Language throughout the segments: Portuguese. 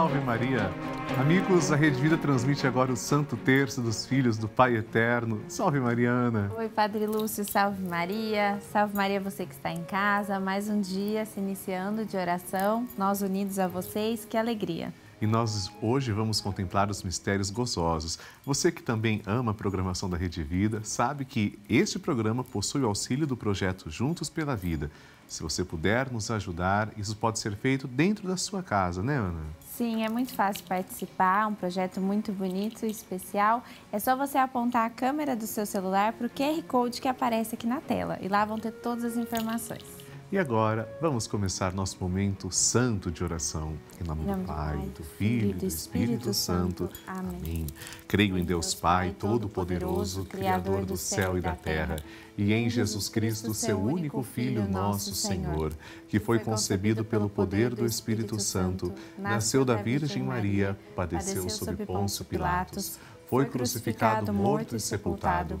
Salve Maria! Amigos, a Rede Vida transmite agora o Santo Terço dos Filhos do Pai Eterno. Salve Mariana! Oi, Padre Lúcio, salve Maria! Salve Maria, você que está em casa. Mais um dia se iniciando de oração. Nós unidos a vocês, que alegria! E nós hoje vamos contemplar os mistérios gozosos. Você que também ama a programação da Rede Vida, sabe que este programa possui o auxílio do projeto Juntos pela Vida. Se você puder nos ajudar, isso pode ser feito dentro da sua casa, né, Ana? Sim, é muito fácil participar, um projeto muito bonito e especial. É só você apontar a câmera do seu celular para o QR Code que aparece aqui na tela e lá vão ter todas as informações. E agora, vamos começar nosso momento santo de oração. Em nome, em nome do Pai, do Filho e do Espírito, Santo. Amém. Amém. Creio em Deus Pai, Todo-Poderoso, Criador do céu e da terra, e em Jesus Cristo, seu único Filho, nosso Senhor, que foi concebido pelo poder do Espírito Santo, nasceu da Virgem Maria, padeceu sob Pôncio Pilatos, foi crucificado, morto e sepultado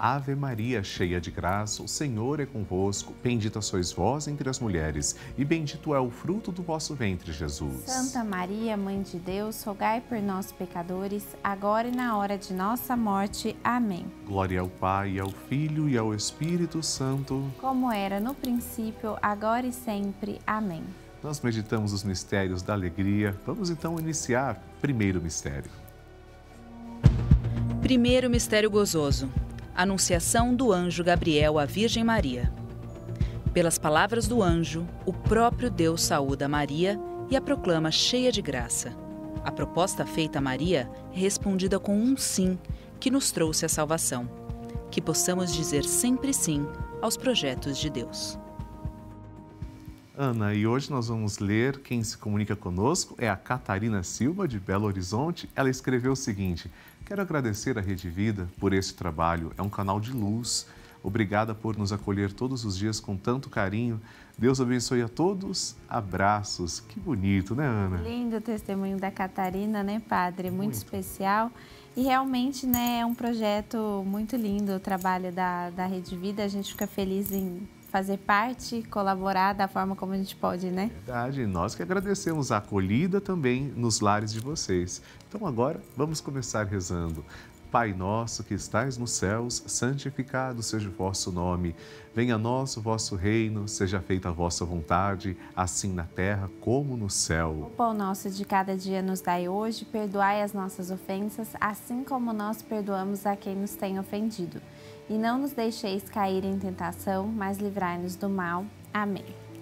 Ave Maria, cheia de graça, o Senhor é convosco. Bendita sois vós entre as mulheres, e bendito é o fruto do vosso ventre, Jesus. Santa Maria, Mãe de Deus, rogai por nós, pecadores, agora e na hora de nossa morte. Amém. Glória ao Pai, ao Filho e ao Espírito Santo. Como era no princípio, agora e sempre. Amém. Nós meditamos os mistérios da alegria. Vamos então iniciar o primeiro mistério. Primeiro mistério gozoso Anunciação do anjo Gabriel à Virgem Maria. Pelas palavras do anjo, o próprio Deus saúda Maria e a proclama cheia de graça. A proposta feita a Maria é respondida com um sim que nos trouxe a salvação. Que possamos dizer sempre sim aos projetos de Deus. Ana, e hoje nós vamos ler quem se comunica conosco é a Catarina Silva, de Belo Horizonte. Ela escreveu o seguinte: Quero agradecer à Rede Vida por esse trabalho. É um canal de luz. Obrigada por nos acolher todos os dias com tanto carinho. Deus abençoe a todos. Abraços. Que bonito, né, Ana? Lindo o testemunho da Catarina, né, padre? Muito, muito. especial. E realmente, né, é um projeto muito lindo o trabalho da, da Rede Vida. A gente fica feliz em fazer parte, colaborar da forma como a gente pode, né? Verdade, nós que agradecemos a acolhida também nos lares de vocês. Então agora vamos começar rezando. Pai nosso que estais nos céus, santificado seja o vosso nome. Venha a nós o vosso reino, seja feita a vossa vontade, assim na terra como no céu. O pão nosso de cada dia nos dai hoje, perdoai as nossas ofensas, assim como nós perdoamos a quem nos tem ofendido e não nos deixeis cair em tentação, mas livrai-nos do mal. Amém.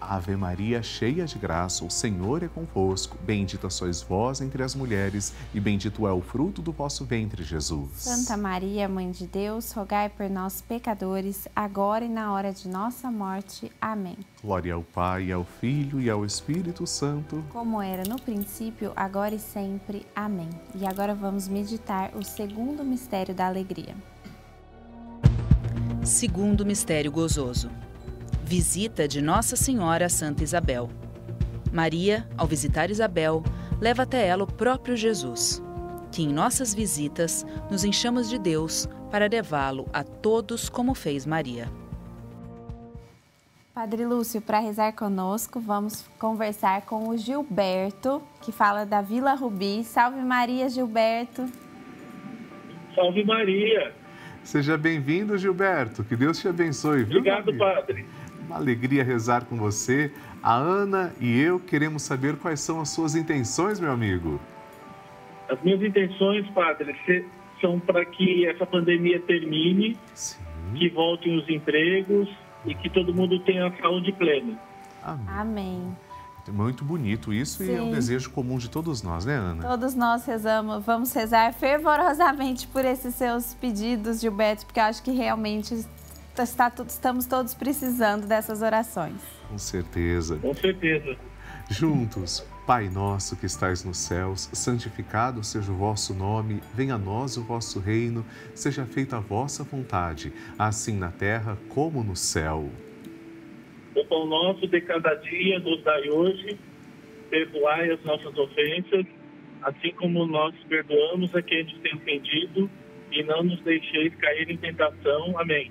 Ave Maria, cheia de graça, o Senhor é convosco. Bendita sois vós entre as mulheres, e bendito é o fruto do vosso ventre, Jesus. Santa Maria, Mãe de Deus, rogai por nós, pecadores, agora e na hora de nossa morte. Amém. Glória ao Pai, ao Filho e ao Espírito Santo. Como era no princípio, agora e sempre. Amém. E agora vamos meditar o segundo mistério da alegria. Segundo mistério gozoso Visita de Nossa Senhora a Santa Isabel. Maria, ao visitar Isabel, leva até ela o próprio Jesus. Que em nossas visitas nos enchamos de Deus para levá-lo a todos como fez Maria. Padre Lúcio, para rezar conosco, vamos conversar com o Gilberto, que fala da Vila Rubi. Salve Maria, Gilberto. Salve Maria. Seja bem-vindo, Gilberto. Que Deus te abençoe. Obrigado, Padre. Uma alegria rezar com você. A Ana e eu queremos saber quais são as suas intenções, meu amigo. As minhas intenções, padre, são para que essa pandemia termine, Sim. que voltem os empregos e que todo mundo tenha saúde plena. Amém. Amém. Muito bonito isso Sim. e é um desejo comum de todos nós, né, Ana? Todos nós rezamos, vamos rezar fervorosamente por esses seus pedidos, Gilberto, porque eu acho que realmente está, estamos todos precisando dessas orações. Com certeza. Com certeza. Juntos, Pai nosso que estais nos céus, santificado seja o vosso nome, venha a nós o vosso reino, seja feita a vossa vontade, assim na terra como no céu. O pão nosso de cada dia nos dai hoje, perdoai as nossas ofensas, assim como nós perdoamos a quem nos tem ofendido, e não nos deixeis cair em tentação. Amém.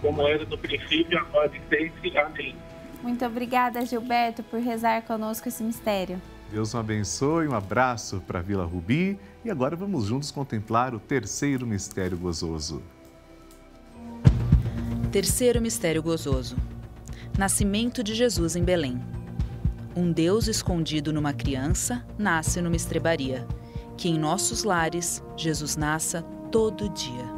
Como era no princípio, agora e sempre. Amém. Muito obrigada, Gilberto, por rezar conosco esse mistério. Deus o abençoe, um abraço para Vila Rubi e agora vamos juntos contemplar o terceiro mistério gozoso. Terceiro mistério gozoso: Nascimento de Jesus em Belém. Um Deus escondido numa criança nasce numa estrebaria. Que em nossos lares Jesus nasça todo dia.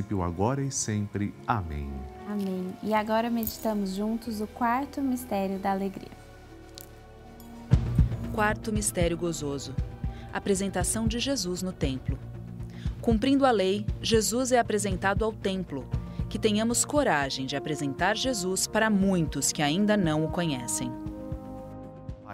princípio, agora e sempre. Amém. Amém. E agora meditamos juntos o quarto mistério da alegria. Quarto mistério gozoso: apresentação de Jesus no templo. Cumprindo a lei, Jesus é apresentado ao templo. Que tenhamos coragem de apresentar Jesus para muitos que ainda não o conhecem.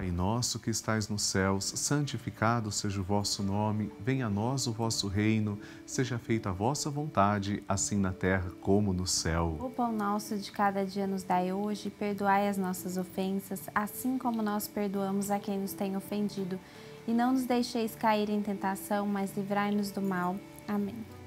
Pai nosso que estais nos céus, santificado seja o vosso nome, venha a nós o vosso reino, seja feita a vossa vontade, assim na terra como no céu. O pão nosso de cada dia nos dai hoje, perdoai as nossas ofensas, assim como nós perdoamos a quem nos tem ofendido, e não nos deixeis cair em tentação, mas livrai-nos do mal. Amém.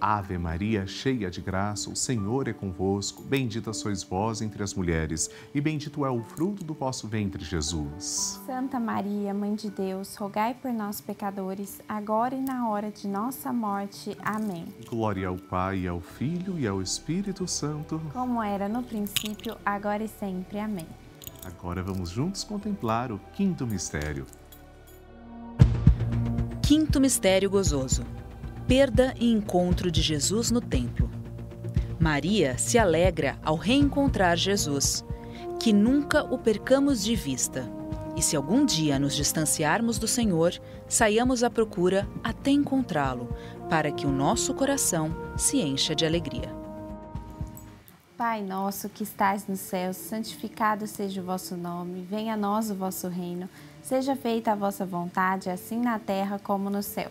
Ave Maria, cheia de graça, o Senhor é convosco. Bendita sois vós entre as mulheres, e bendito é o fruto do vosso ventre, Jesus. Santa Maria, Mãe de Deus, rogai por nós, pecadores, agora e na hora de nossa morte. Amém. Glória ao Pai, ao Filho e ao Espírito Santo, como era no princípio, agora e sempre. Amém. Agora vamos juntos contemplar o quinto mistério. Quinto mistério gozoso perda e encontro de Jesus no templo. Maria se alegra ao reencontrar Jesus, que nunca o percamos de vista. E se algum dia nos distanciarmos do Senhor, saiamos à procura até encontrá-lo, para que o nosso coração se encha de alegria. Pai nosso que estais nos céus, santificado seja o vosso nome, venha a nós o vosso reino, seja feita a vossa vontade, assim na terra como no céu.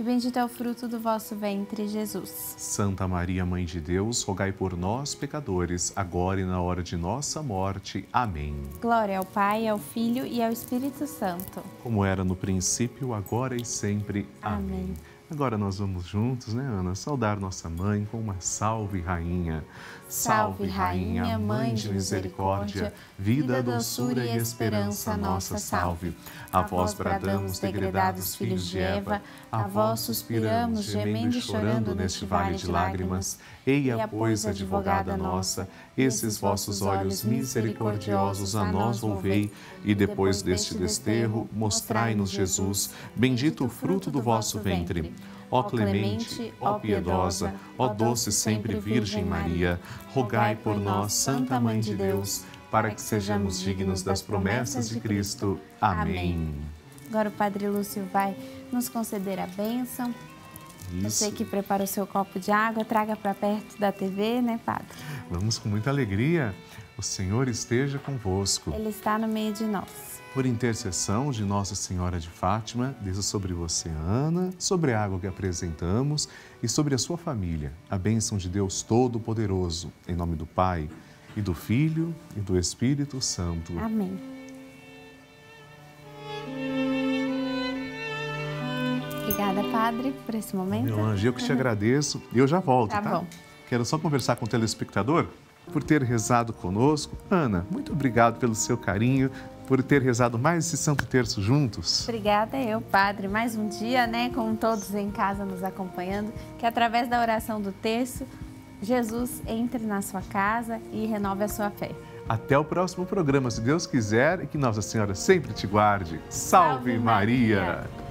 e bendito é o fruto do vosso ventre, Jesus. Santa Maria, Mãe de Deus, rogai por nós, pecadores, agora e na hora de nossa morte. Amém. Glória ao Pai, ao Filho e ao Espírito Santo. Como era no princípio, agora e sempre. Amém. Amém. Agora nós vamos juntos, né, Ana, saudar nossa mãe com uma salve, rainha. Salve, rainha, mãe de misericórdia, vida, doçura e esperança nossa, salve. A vós bradamos, degredados filhos de Eva, a vós suspiramos, gemendo e chorando neste vale de lágrimas. Eia, pois, advogada nossa, esses vossos olhos misericordiosos a nós volvei, e depois deste desterro, mostrai-nos Jesus, bendito o fruto do vosso ventre. Ó clemente, ó piedosa, ó doce sempre Virgem Maria, rogai por nós, Santa Mãe de Deus, para que sejamos dignos das promessas de Cristo. Amém. Agora o Padre Lúcio vai nos conceder a bênção. Isso. Você que prepara o seu copo de água, traga para perto da TV, né, Padre? Vamos com muita alegria. O Senhor esteja convosco. Ele está no meio de nós. Por intercessão de Nossa Senhora de Fátima, desça sobre você, Ana, sobre a água que apresentamos e sobre a sua família. A bênção de Deus Todo-Poderoso, em nome do Pai, e do Filho, e do Espírito Santo. Amém. Obrigada, Padre, por esse momento. Meu anjo, eu que te agradeço. E eu já volto, tá? Tá bom. Quero só conversar com o telespectador por ter rezado conosco. Ana, muito obrigado pelo seu carinho, por ter rezado mais esse Santo Terço juntos. Obrigada eu, Padre. Mais um dia, né, com todos em casa nos acompanhando, que através da oração do terço, Jesus entre na sua casa e renove a sua fé. Até o próximo programa, se Deus quiser, e que Nossa Senhora sempre te guarde. Salve, Salve Maria. Maria.